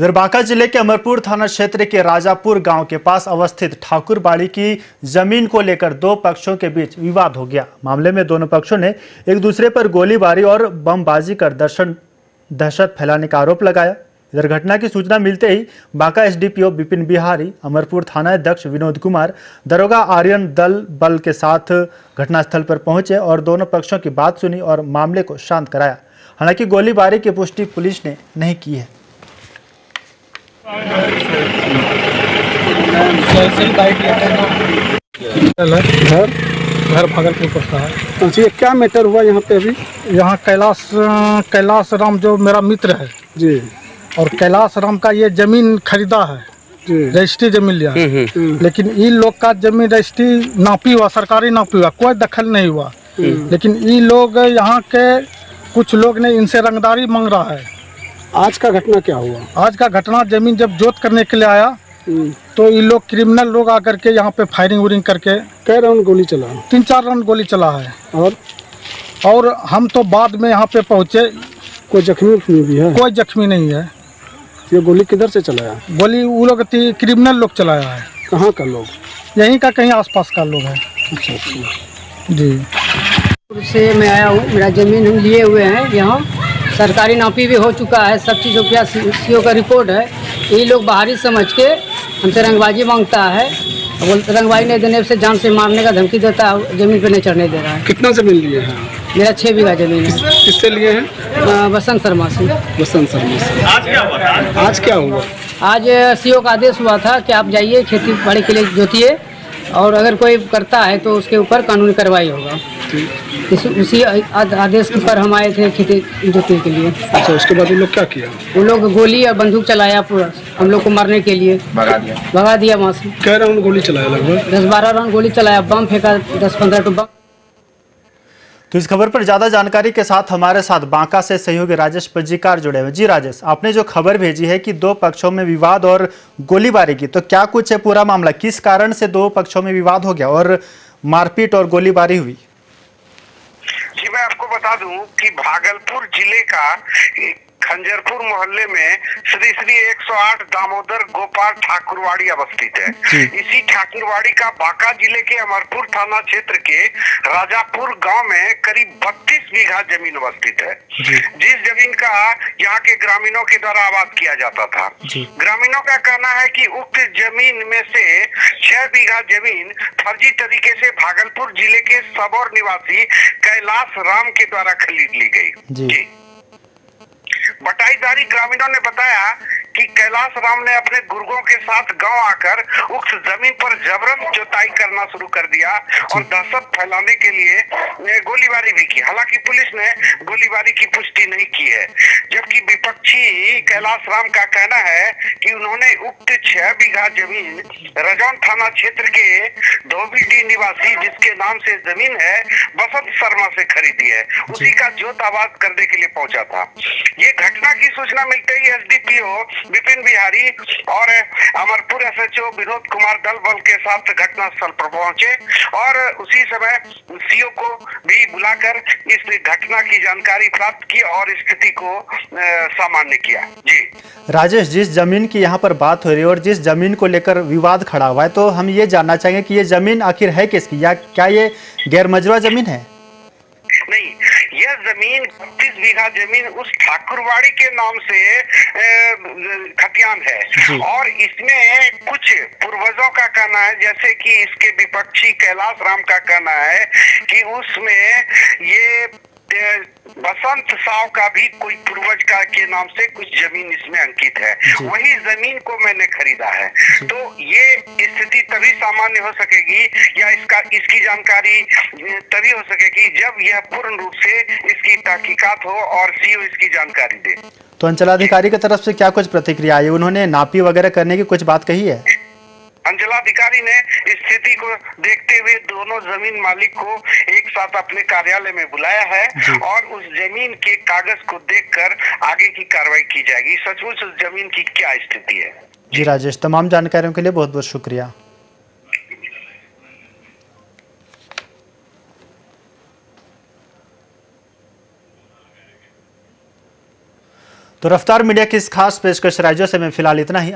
इधर बांका ज़िले के अमरपुर थाना क्षेत्र के राजापुर गाँव के पास अवस्थित ठाकुरबाड़ी की ज़मीन को लेकर दो पक्षों के बीच विवाद हो गया। मामले में दोनों पक्षों ने एक दूसरे पर गोलीबारी और बमबाजी कर दर्शन, दहशत फैलाने का आरोप लगाया। इधर घटना की सूचना मिलते ही बांका एसडीपीओ विपिन बिहारी, अमरपुर थाना अध्यक्ष विनोद कुमार, दरोगा आर्यन दल बल के साथ घटनास्थल पर पहुँचे और दोनों पक्षों की बात सुनी और मामले को शांत कराया। हालाँकि गोलीबारी की पुष्टि पुलिस ने नहीं की है जैसे ही बाइक लेते हैं तो घर घर भागलपुर पड़ता है अच्छा ये क्या मैटर हुआ यहाँ पे अभी? यहाँ कैलाश कैलाश राम जो मेरा मित्र है जी। और कैलाश राम का ये ज़मीन खरीदा है रजिस्ट्री ज़मीन लिया है। हम्म, लेकिन इन लोग का ज़मीन रजिस्ट्री नापी हुआ सरकारी नापी हुआ कोई दखल नहीं हुआ। लेकिन ये लोग यहाँ के कुछ लोग ने इनसे रंगदारी मांग रहा है। आज का घटना क्या हुआ? आज का घटना ज़मीन जब जोत करने के लिए आया हम्म, तो ये लोग क्रिमिनल लोग आकर के यहाँ पे फायरिंग वुरिंग करके कई राउंड गोली चला। तीन चार राउंड गोली चला है। और? और हम तो बाद में यहाँ पे पहुँचे। कोई जख्मी उख्मी भी है? कोई जख्मी नहीं है। ये गोली किधर से चलाया? गोली वो लोग क्रिमिनल लोग चलाया है। कहाँ का लोग? यहीं का कहीं आसपास का लोग है। अच्छा अच्छा। जी। से मैं आया हूँ मेरा ज़मीन हम लिए हुए हैं यहाँ। सरकारी नापी भी हो चुका है सब चीज़ों का सी का रिपोर्ट है। ये लोग बाहरी समझ के हमसे रंगबाजी माँगता है और बोलते रंगबाजी नहीं देने से जान से मारने का धमकी देता है ज़मीन पे नहीं चढ़ने दे रहा है। कितना ज़मीन लिए हैं? मेरा छः बीघा ज़मीन है। किससे लिए हैं? बसंत शर्मा से। बसंत शर्मा से। आज क्या हुआ? आज क्या हुआ? आज सीओ का आदेश हुआ था कि आप जाइए खेती बाड़ी के लिए जोतिए। और अगर कोई करता है तो उसके ऊपर कानूनी कार्रवाई होगा। इस उसी आदेश पर हम आए थे खेती जोतने के लिए। अच्छा उसके बाद उन लोग क्या किया? वो लोग गोली और बंदूक चलाया पूरा हम लोग को मारने के लिए। भगा दिया। भगा दिया वहाँ से। कह रहा हूँ गोली चलाया लगभग। दस बारह राउंड गोली चलाया बम फेंका दस पंद्रह टू बम। तो इस खबर पर ज़्यादा जानकारी के साथ हमारे साथ बांका से सहयोगी राजेश पज्जीकार जुड़े हुए जी राजेश, आपने जो खबर भेजी है कि दो पक्षों में विवाद और गोलीबारी की तो क्या कुछ है पूरा मामला? किस कारण से दो पक्षों में विवाद हो गया और मारपीट और गोलीबारी हुई? जी, मैं आपको बता दूँ कि भागलपुर ज़िले का खंजरपुर मोहल्ले में श्री श्री 108 दामोदर गोपाल ठाकुरवाड़ी अवस्थित है। इसी ठाकुरवाड़ी का बांका ज़िले के अमरपुर थाना क्षेत्र के राजापुर गाँव में करीब 32 बीघा ज़मीन अवस्थित है। जिस ज़मीन का यहाँ के ग्रामीणों के द्वारा आबाद किया जाता था। ग्रामीणों का कहना है कि उक्त ज़मीन में से छह बीघा ज़मीन फर्जी तरीके से भागलपुर ज़िले के सबौर निवासी कैलाश राम के द्वारा खरीद ली गई। जी। बटाईदारी ग्रामीणों ने बताया कि कैलाश राम ने अपने गुर्गों के साथ गाँव आकर उक्त ज़मीन पर जबरन जोताई करना शुरू कर दिया और दहशत फैलाने के लिए गोलीबारी भी की। हालाँकि पुलिस ने गोलीबारी की पुष्टि नहीं की है जबकि विपक्षी कैलाश राम का कहना है कि उन्होंने उक्त छह बीघा ज़मीन रजौन थाना क्षेत्र के धोबीटी निवासी जिसके नाम से ज़मीन है बसंत शर्मा से खरीदी है। उसी का जोत आबाद करने के लिए पहुँचा था। घटना की सूचना मिलते ही एसडीपीओ विपिन बिहारी और अमरपुर एसएचओ विनोद कुमार दल बल के साथ घटनास्थल पर पहुँचे और उसी समय सीओ को भी बुलाकर इस घटना की जानकारी प्राप्त की और स्थिति को सामान्य किया। जी। राजेश जिस ज़मीन की यहाँ पर बात हो रही है और जिस ज़मीन को लेकर विवाद खड़ा हुआ है तो हम ये जानना चाहेंगे कि ये ज़मीन आखिर है किसकी या क्या ये गैर मजरूआ ज़मीन है? नहीं यह ज़मीन बत्तीस बीघा ज़मीन उस ठाकुरवाड़ी के नाम से खतियान है। और इसमें कुछ पूर्वजों का कहना है जैसे कि इसके विपक्षी कैलाश राम का कहना है कि उसमें ये बसंत साव का भी कोई पूर्वज का के नाम से कुछ ज़मीन इसमें अंकित है। वही ज़मीन को मैंने खरीदा है। तो ये स्थिति तभी सामान्य हो सकेगी या इसका इसकी जानकारी तभी हो सकेगी जब यह पूर्ण रूप से इसकी तहकीकात हो और सीओ इसकी जानकारी दे। तो अंचलाधिकारी की तरफ़ से क्या कुछ प्रतिक्रिया आई? उन्होंने नापी वगैरह करने की कुछ बात कही है? अंचलाधिकारी ने स्थिति को देखते हुए दोनों ज़मीन मालिक को एक साथ अपने कार्यालय में बुलाया है और उस ज़मीन के कागज़ को देखकर आगे की कार्रवाई की जाएगी। सचमुच उस ज़मीन की क्या स्थिति है? जी राजेश तमाम जानकारियों के लिए बहुत बहुत शुक्रिया। तो रफ्तार मीडिया की इस खास पेशकश राज्यों से मैं फ़िलहाल इतना ही।